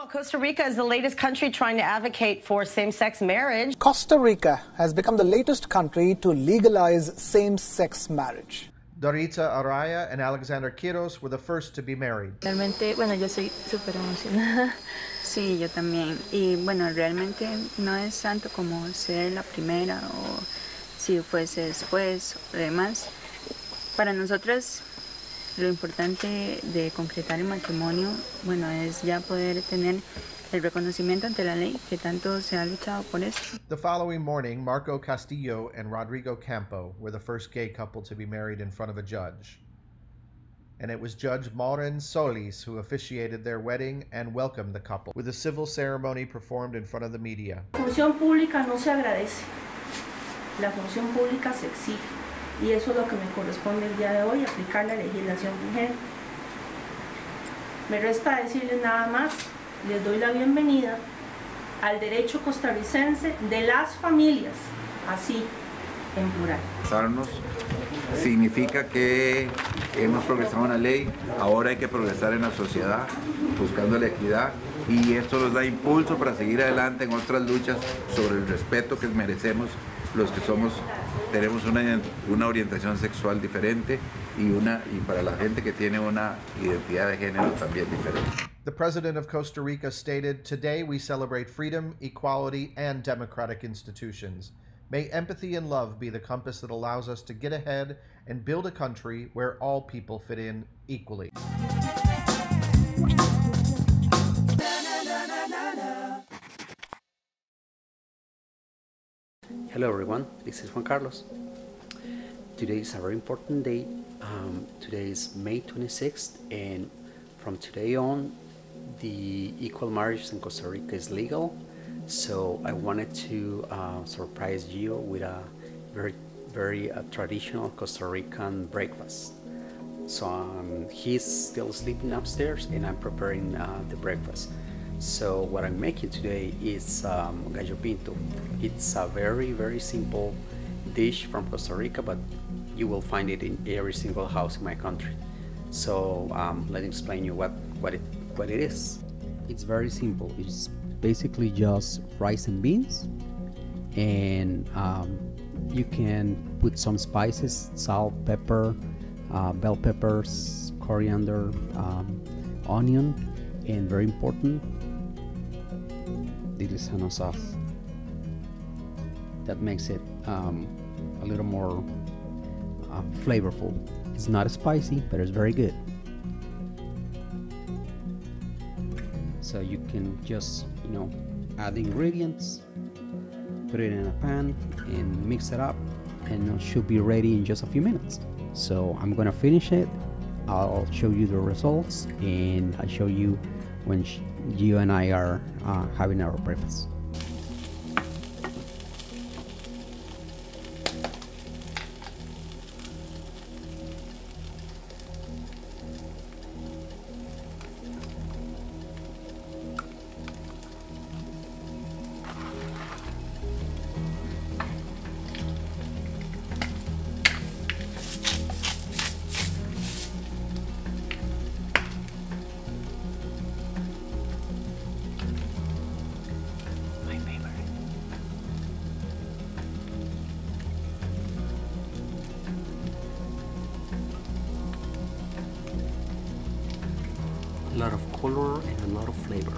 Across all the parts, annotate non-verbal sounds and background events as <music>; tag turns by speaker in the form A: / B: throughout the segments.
A: Well, Costa Rica is the latest country trying to advocate for same sex marriage.
B: Costa Rica has become the latest country to legalize same sex marriage.
C: Dorita Araya and Alexander Quiros were the first to be married.
D: Realmente, bueno, yo soy súper emocionada. <laughs> Sí, yo también. Y bueno, realmente no es tanto como ser la primera o si fuese después o demás. Para nosotras lo importante de concretar el matrimonio, bueno, es ya poder tener el reconocimiento ante la ley que tanto se ha luchado por eso.
C: The following morning, Marco Castillo and Rodrigo Campo were the first gay couple to be married in front of a judge. And it was Judge Maureen Solis who officiated their wedding and welcomed the couple, with a civil ceremony performed in front of the media.
E: La función pública no se agradece, la función pública se exige. Y eso es lo que me corresponde el día de hoy, aplicar la legislación vigente. Me resta decirles nada más, les doy la bienvenida al derecho costarricense de las familias, así en plural.
F: Casarnos significa que hemos progresado en la ley, ahora hay que progresar en la sociedad, buscando la equidad y esto nos da impulso para seguir adelante en otras luchas sobre el respeto que merecemos los que somos tenemos una, una orientación sexual diferente y una y para la gente que tiene una identidad de género también diferente.
C: The president of Costa Rica stated, "Today we celebrate freedom, equality, and democratic institutions." May empathy and love be the compass that allows us to get ahead and build a country where all people fit in equally.
G: Hello everyone, this is Juan Carlos. Today is a very important day. Um, today is May 26th and from today on the equal marriage in Costa Rica is legal. So I wanted to uh, surprise you with a very, very uh, traditional Costa Rican breakfast. So um, he's still sleeping upstairs and I'm preparing uh, the breakfast. So what I'm making today is um, gallo pinto. It's a very, very simple dish from Costa Rica, but you will find it in every single house in my country. So um, let me explain you what, what, it, what it is. It's very simple. It's basically just rice and beans and um, you can put some spices, salt, pepper, uh, bell peppers, coriander, um, onion, and very important, the Lizano sauce. That makes it um, a little more uh, flavorful. It's not spicy, but it's very good. So you can just, you know, add ingredients, put it in a pan, and mix it up, and it should be ready in just a few minutes. So I'm gonna finish it. I'll show you the results, and I'll show you when you and I are uh, having our breakfast. Lot of color and a lot of flavor.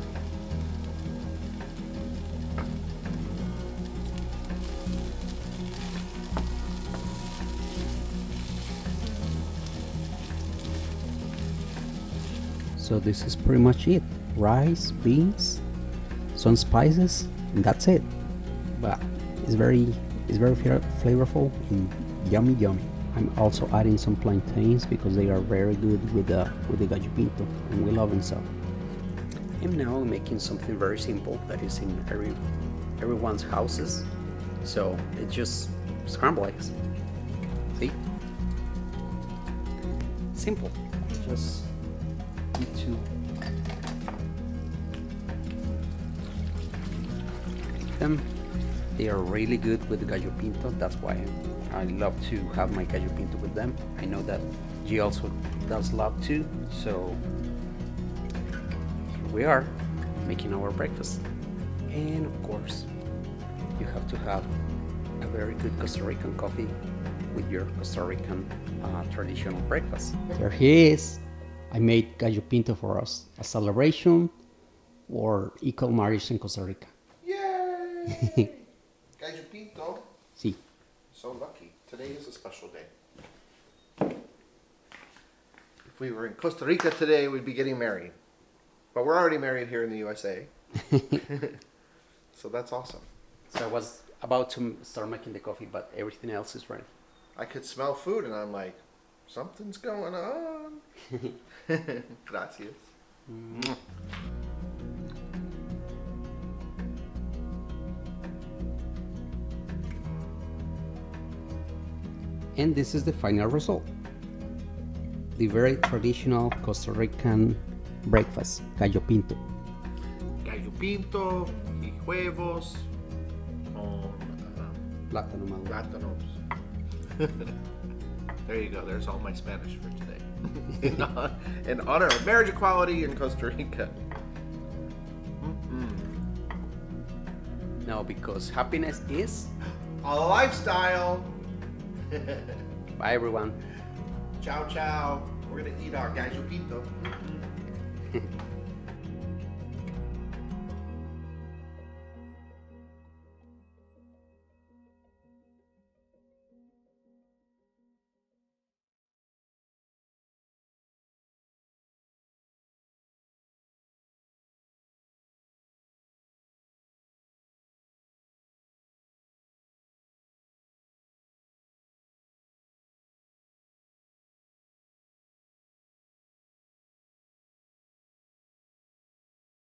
G: So this is pretty much it. Rice, beans, some spices, and that's it. But it's very, it's very flavorful and yummy, yummy. I'm also adding some plantains because they are very good with the with the gallo pinto, and we love them so. I'm now making something very simple that is in every everyone's houses. So it's just scrambled eggs. See? Simple. Just need to them. They are really good with the gallo pinto. That's why I love to have my gallo pinto with them. I know that G also does love to. So here we are. making our breakfast. And of course, you have to have a very good Costa Rican coffee with your Costa Rican uh, traditional breakfast. There he is. I made gallo pinto for us, a celebration or equal marriage in Costa Rica.
C: Yay! <laughs> Gallo Pinto.
G: Sí.
C: So lucky. Today is a special day. If we were in Costa Rica today, we'd be getting married. But we're already married here in the USA. <laughs> so that's awesome.
G: So I was about to start making the coffee, but everything else is ready.
C: I could smell food and I'm like, something's going on. <laughs> <laughs> Gracias. Mm.
G: And this is the final result. The very traditional Costa Rican breakfast, gallo pinto.
C: Gallo pinto y huevos con uh,
G: Plátano maduro.
C: plátanos. <laughs> there you go. There's all my Spanish for today. <laughs> in, in honor of marriage equality in Costa Rica.
G: No, because happiness is.
C: A lifestyle. <laughs>
G: Bye, everyone.
C: Ciao, ciao. We're gonna eat our gallo pinto. <laughs>